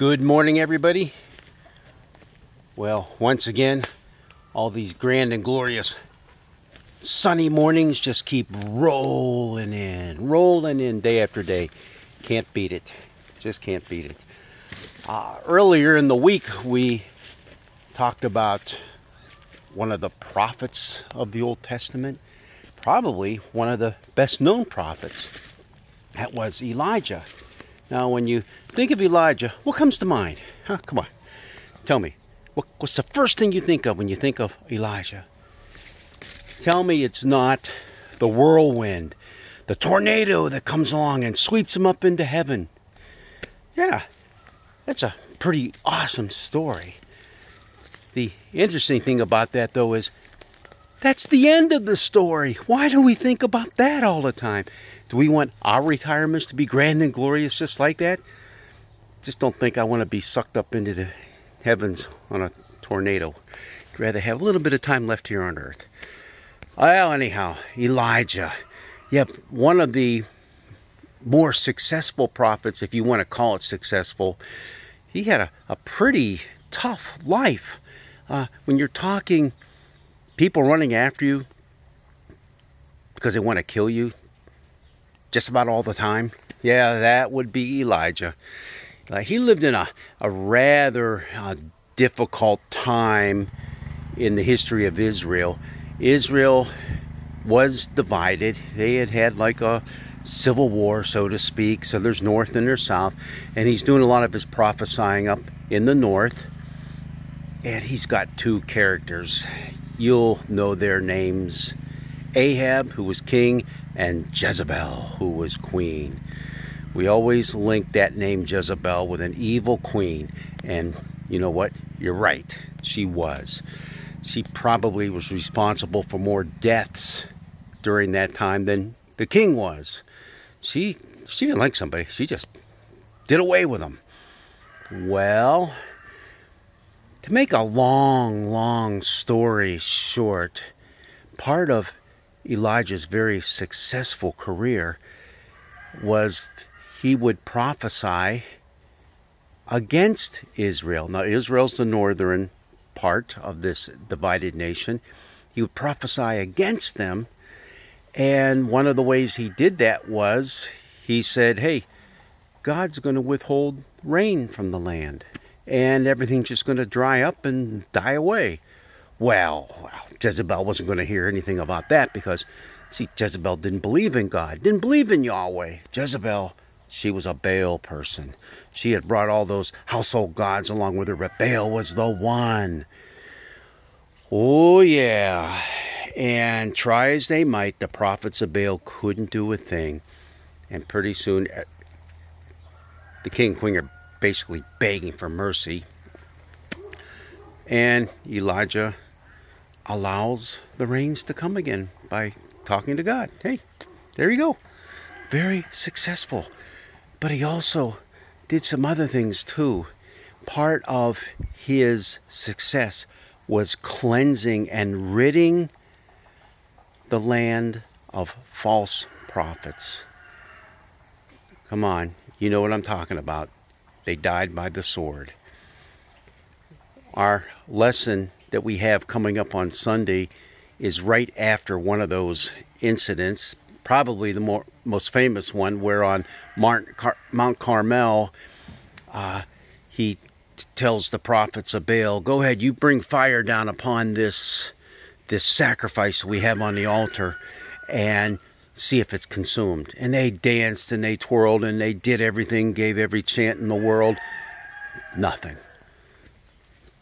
Good morning, everybody. Well, once again, all these grand and glorious sunny mornings just keep rolling in, rolling in day after day. Can't beat it. Just can't beat it. Uh, earlier in the week, we talked about one of the prophets of the Old Testament, probably one of the best known prophets. That was Elijah. Now, when you think of Elijah, what comes to mind? Huh? Come on, tell me. What, what's the first thing you think of when you think of Elijah? Tell me it's not the whirlwind, the tornado that comes along and sweeps him up into heaven. Yeah, that's a pretty awesome story. The interesting thing about that, though, is that's the end of the story. Why do we think about that all the time? Do we want our retirements to be grand and glorious just like that? Just don't think I want to be sucked up into the heavens on a tornado. I'd rather have a little bit of time left here on earth. Well, anyhow, Elijah. Yep, one of the more successful prophets, if you want to call it successful. He had a, a pretty tough life. Uh, when you're talking people running after you because they want to kill you just about all the time, yeah, that would be Elijah. Uh, he lived in a, a rather uh, difficult time in the history of Israel. Israel was divided. They had had like a civil war, so to speak. So there's north and there's south. And he's doing a lot of his prophesying up in the north. And he's got two characters. You'll know their names Ahab, who was king, and Jezebel, who was queen. We always link that name Jezebel with an evil queen. And you know what? You're right. She was. She probably was responsible for more deaths during that time than the king was. She she didn't like somebody. She just did away with them. Well, to make a long, long story short, part of Elijah's very successful career was he would prophesy against Israel. Now, Israel's the northern part of this divided nation. He would prophesy against them. And one of the ways he did that was he said, Hey, God's going to withhold rain from the land, and everything's just going to dry up and die away. Well, Jezebel wasn't going to hear anything about that because, see, Jezebel didn't believe in God, didn't believe in Yahweh. Jezebel she was a Baal person. She had brought all those household gods along with her, but Baal was the one. Oh, yeah. And try as they might, the prophets of Baal couldn't do a thing. And pretty soon, eh, the king and queen are basically begging for mercy. And Elijah allows the rains to come again by talking to God. Hey, there you go. Very successful. But he also did some other things too. Part of his success was cleansing and ridding the land of false prophets. Come on, you know what I'm talking about. They died by the sword. Our lesson that we have coming up on Sunday is right after one of those incidents probably the more, most famous one, where on Car Mount Carmel, uh, he tells the prophets of Baal, "Go ahead, you bring fire down upon this this sacrifice we have on the altar, and see if it's consumed." And they danced and they twirled and they did everything, gave every chant in the world. Nothing.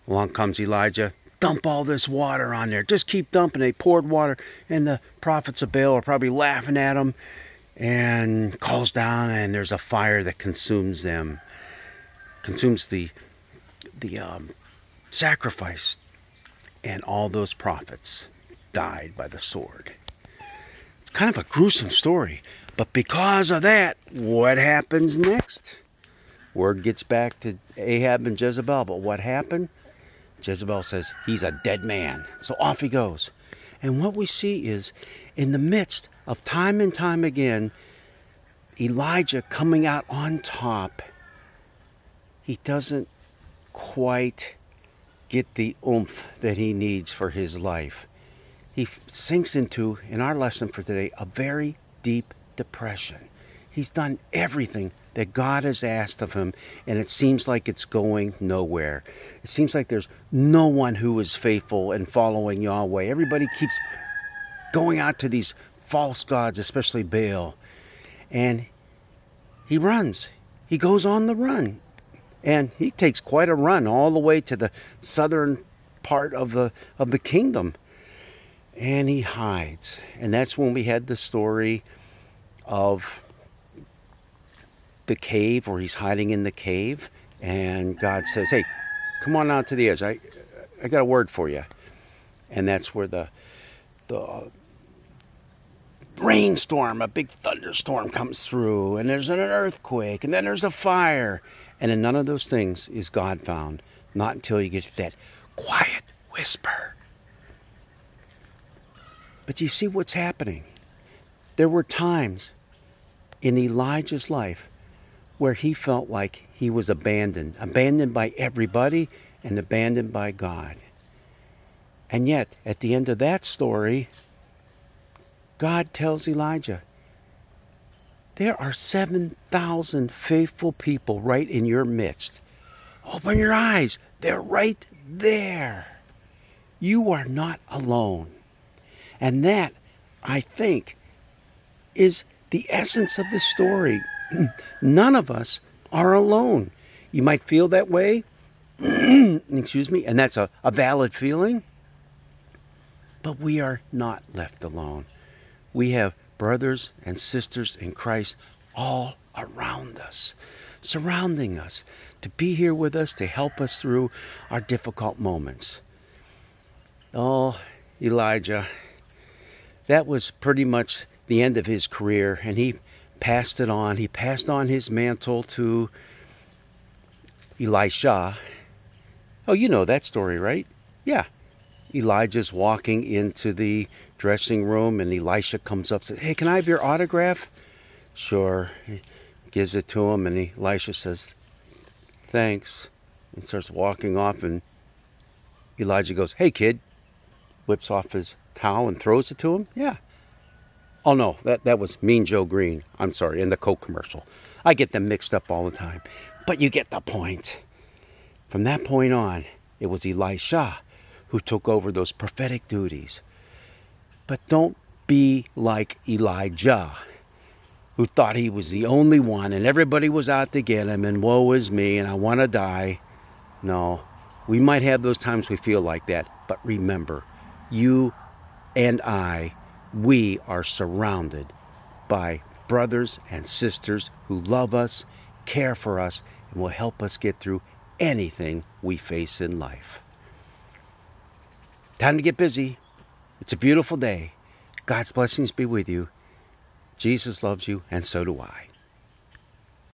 Along comes Elijah, dump all this water on there. Just keep dumping. They poured water, and the prophets of Baal are probably laughing at them and calls down, and there's a fire that consumes them, consumes the the um, sacrifice, and all those prophets died by the sword. It's kind of a gruesome story, but because of that, what happens next? Word gets back to Ahab and Jezebel, but what happened? Jezebel says, He's a dead man. So off he goes. And what we see is, in the midst of time and time again, Elijah coming out on top, he doesn't quite get the oomph that he needs for his life. He sinks into, in our lesson for today, a very deep depression. He's done everything that God has asked of him, and it seems like it's going nowhere. It seems like there's no one who is faithful and following Yahweh. Everybody keeps going out to these false gods, especially Baal. And he runs. He goes on the run. And he takes quite a run all the way to the southern part of the of the kingdom. And he hides. And that's when we had the story of the cave where he's hiding in the cave and God says, "Hey, come on out to the edge. I I got a word for you." And that's where the the rainstorm, a big thunderstorm comes through, and there's an earthquake, and then there's a fire. And in none of those things is God found. Not until you get to that quiet whisper. But you see what's happening. There were times in Elijah's life where he felt like he was abandoned, abandoned by everybody and abandoned by God. And yet, at the end of that story, God tells Elijah, there are 7,000 faithful people right in your midst. Open your eyes. They're right there. You are not alone. And that, I think, is the essence of the story. None of us are alone. You might feel that way, excuse me, and that's a, a valid feeling, but we are not left alone. We have brothers and sisters in Christ all around us, surrounding us, to be here with us, to help us through our difficult moments. Oh, Elijah, that was pretty much the end of his career, and he passed it on. He passed on his mantle to Elisha. Oh, you know that story, right? Yeah. Elijah's walking into the dressing room, and Elisha comes up and says, Hey, can I have your autograph? Sure. He gives it to him, and Elisha says, Thanks. And starts walking off, and Elijah goes, Hey, kid. Whips off his towel and throws it to him. Yeah. Oh no, that, that was Mean Joe Greene. I'm sorry, in the Coke commercial. I get them mixed up all the time. But you get the point. From that point on, it was Elisha who took over those prophetic duties. But don't be like Elijah, who thought he was the only one and everybody was out to get him and woe is me and I want to die. No, we might have those times we feel like that, but remember, you and I we are surrounded by brothers and sisters who love us, care for us, and will help us get through anything we face in life. Time to get busy. It's a beautiful day. God's blessings be with you. Jesus loves you, and so do I.